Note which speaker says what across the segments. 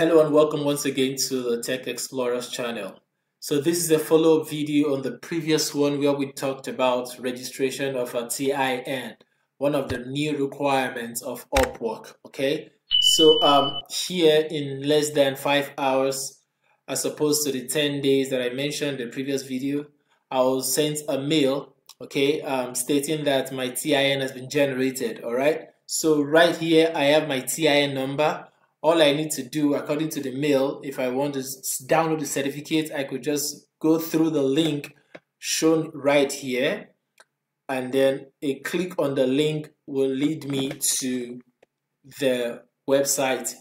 Speaker 1: Hello and welcome once again to the Tech Xplorers channel. So this is a follow-up video on the previous one where we talked about registration of a TIN, one of the new requirements of Upwork, okay? So um, here in less than five hours, as opposed to the 10 days that I mentioned in the previous video, I will send a mail, okay, um, stating that my TIN has been generated, all right? So right here, I have my TIN number all I need to do according to the mail, if I want to download the certificate, I could just go through the link shown right here and then a click on the link will lead me to the website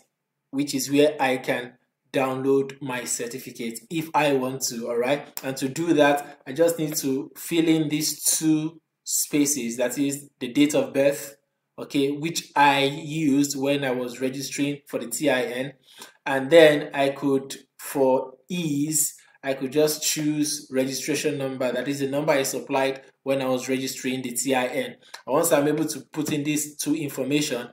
Speaker 1: which is where I can download my certificate if I want to all right? And to do that I just need to fill in these two spaces that is the date of birth okay, which I used when I was registering for the TIN. And then I could, for ease, I could just choose registration number. That is the number I supplied when I was registering the TIN. Once I'm able to put in these two information,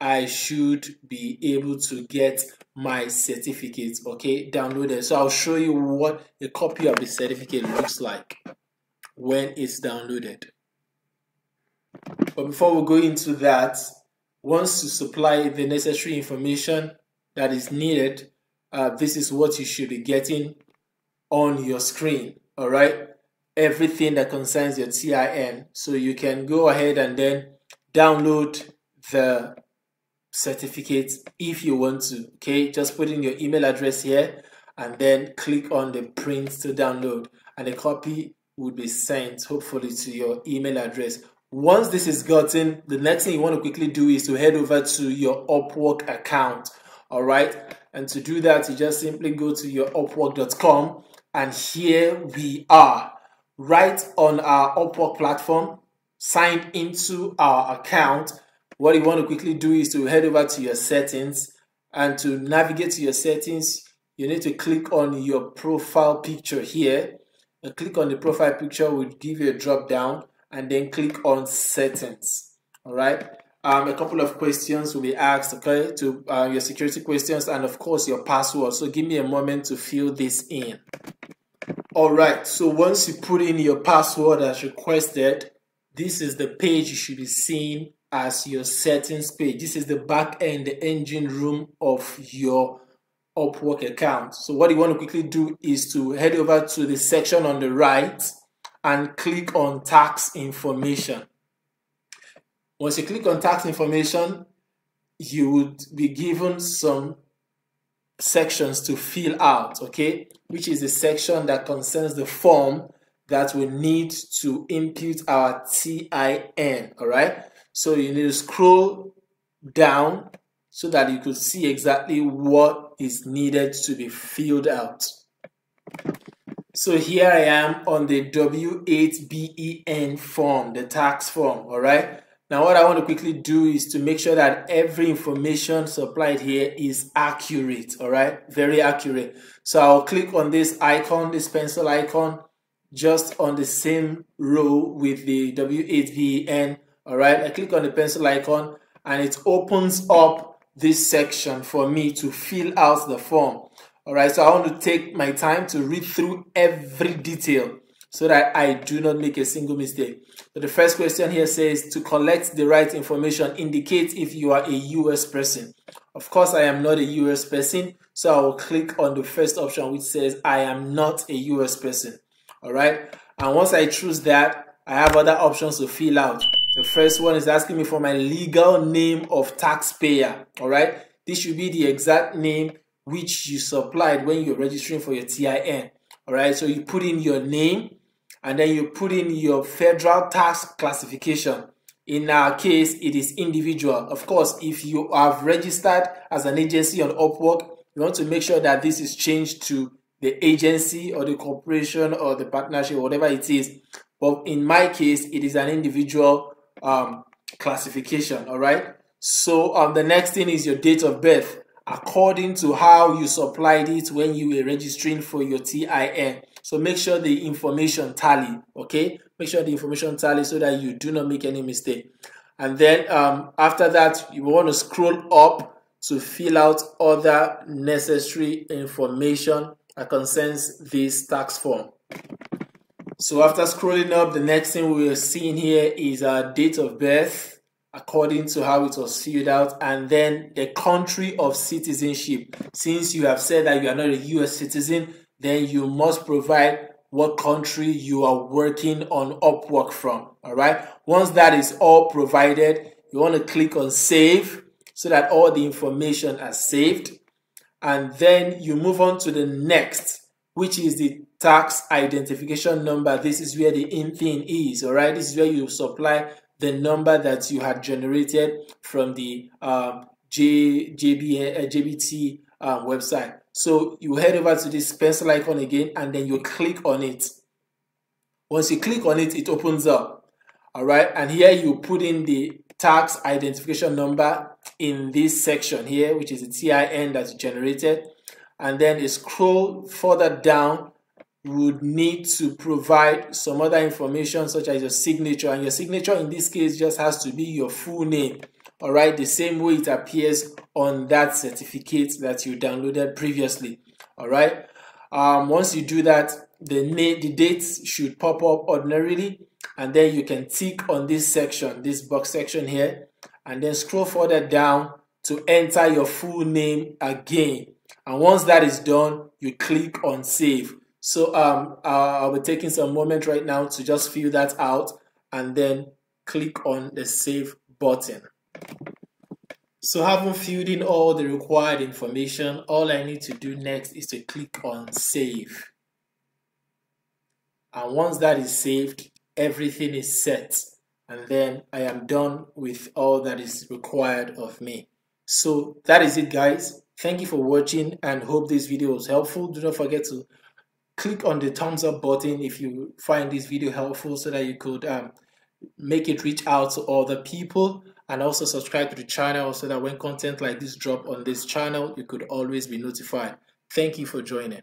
Speaker 1: I should be able to get my certificate, okay, downloaded. So I'll show you what a copy of the certificate looks like when it's downloaded. But before we go into that, once you supply the necessary information that is needed, uh, this is what you should be getting on your screen. All right, everything that concerns your TIN. So you can go ahead and then download the certificate if you want to. Okay, just put in your email address here and then click on the print to download, and a copy would be sent hopefully to your email address once this is gotten, the next thing you want to quickly do is to head over to your Upwork account. All right. And to do that, you just simply go to your upwork.com and here we are right on our Upwork platform, signed into our account. What you want to quickly do is to head over to your settings and to navigate to your settings, you need to click on your profile picture here. And click on the profile picture will give you a drop down and then click on settings. All right. Um, a couple of questions will be asked, okay, to uh, your security questions and of course your password. So give me a moment to fill this in. All right. So once you put in your password as requested, this is the page you should be seeing as your settings page. This is the back end, the engine room of your Upwork account. So what you want to quickly do is to head over to the section on the right and click on tax information. Once you click on tax information, you would be given some sections to fill out, okay? Which is the section that concerns the form that we need to input our TIN, all right? So you need to scroll down so that you could see exactly what is needed to be filled out. So here I am on the W8BEN form, the tax form, all right? Now what I want to quickly do is to make sure that every information supplied here is accurate, all right? Very accurate. So I'll click on this icon, this pencil icon, just on the same row with the W8BEN, all right? I click on the pencil icon and it opens up this section for me to fill out the form. All right, so I want to take my time to read through every detail so that I do not make a single mistake. So the first question here says to collect the right information indicate if you are a US person. Of course, I am not a US person, so I will click on the first option which says I am not a US person. All right, and once I choose that, I have other options to fill out. The first one is asking me for my legal name of taxpayer. All right, this should be the exact name which you supplied when you're registering for your TIN. All right, so you put in your name and then you put in your federal tax classification. In our case, it is individual. Of course, if you have registered as an agency on Upwork, you want to make sure that this is changed to the agency or the corporation or the partnership, whatever it is. But in my case, it is an individual um, classification. All right. So um, the next thing is your date of birth according to how you supplied it when you were registering for your TIN. So make sure the information tally, okay? Make sure the information tally so that you do not make any mistake. And then um, after that, you want to scroll up to fill out other necessary information that concerns this tax form. So after scrolling up, the next thing we are seeing here is our date of birth according to how it was filled out and then the country of citizenship. Since you have said that you are not a US citizen, then you must provide what country you are working on Upwork from. All right. Once that is all provided, you want to click on save so that all the information are saved. And then you move on to the next, which is the tax identification number. This is where the in thing is. All right. This is where you supply the number that you had generated from the um, J, uh, JBT um, website. So you head over to this pencil icon again and then you click on it. Once you click on it, it opens up. All right. And here you put in the tax identification number in this section here, which is the TIN that's generated. And then you scroll further down, would need to provide some other information such as your signature. And your signature in this case just has to be your full name. All right? The same way it appears on that certificate that you downloaded previously. All right? Um, once you do that the name the dates should pop up ordinarily and then you can tick on this section this box section here and then scroll further down to enter your full name again. And once that is done you click on save so um, I'll be taking some moment right now to just fill that out and then click on the save button so having filled in all the required information, all I need to do next is to click on save. And once that is saved, everything is set. And then I am done with all that is required of me. So that is it guys. Thank you for watching and hope this video was helpful. Do not forget to click on the thumbs up button if you find this video helpful so that you could um, make it reach out to other people and also subscribe to the channel so that when content like this drop on this channel you could always be notified. Thank you for joining